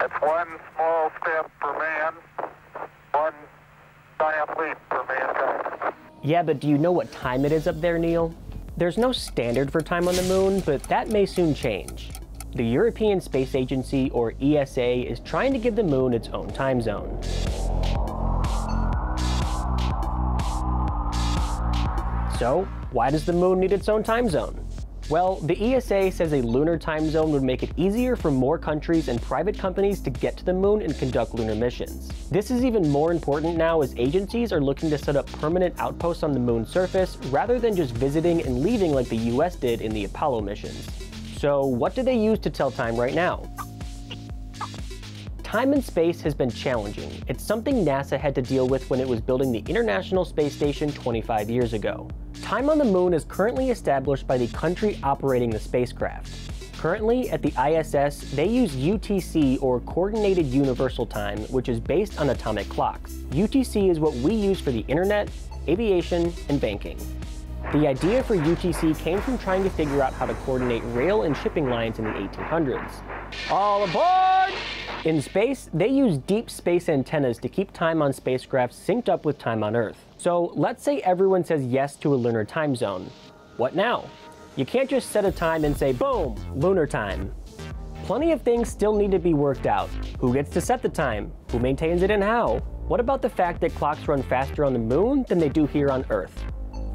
That's one small step for man, one giant leap for mankind. Yeah, but do you know what time it is up there, Neil? There's no standard for time on the moon, but that may soon change. The European Space Agency, or ESA, is trying to give the moon its own time zone. So, why does the moon need its own time zone? Well, the ESA says a lunar time zone would make it easier for more countries and private companies to get to the moon and conduct lunar missions. This is even more important now as agencies are looking to set up permanent outposts on the moon's surface rather than just visiting and leaving like the US did in the Apollo missions. So what do they use to tell time right now? Time and space has been challenging. It's something NASA had to deal with when it was building the International Space Station 25 years ago. Time on the moon is currently established by the country operating the spacecraft. Currently, at the ISS, they use UTC or Coordinated Universal Time, which is based on atomic clocks. UTC is what we use for the internet, aviation, and banking. The idea for UTC came from trying to figure out how to coordinate rail and shipping lines in the 1800s. All aboard! In space, they use deep space antennas to keep time on spacecraft synced up with time on Earth. So let's say everyone says yes to a lunar time zone. What now? You can't just set a time and say, boom, lunar time. Plenty of things still need to be worked out. Who gets to set the time? Who maintains it and how? What about the fact that clocks run faster on the moon than they do here on Earth?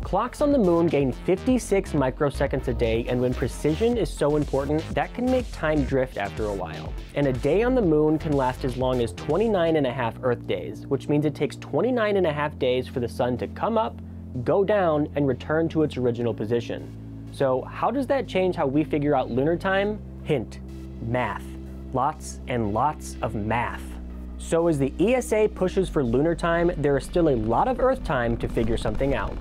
Clocks on the moon gain 56 microseconds a day, and when precision is so important, that can make time drift after a while. And a day on the moon can last as long as 29 and a half Earth days, which means it takes 29 and a half days for the sun to come up, go down, and return to its original position. So how does that change how we figure out lunar time? Hint, math. Lots and lots of math. So as the ESA pushes for lunar time, there is still a lot of Earth time to figure something out.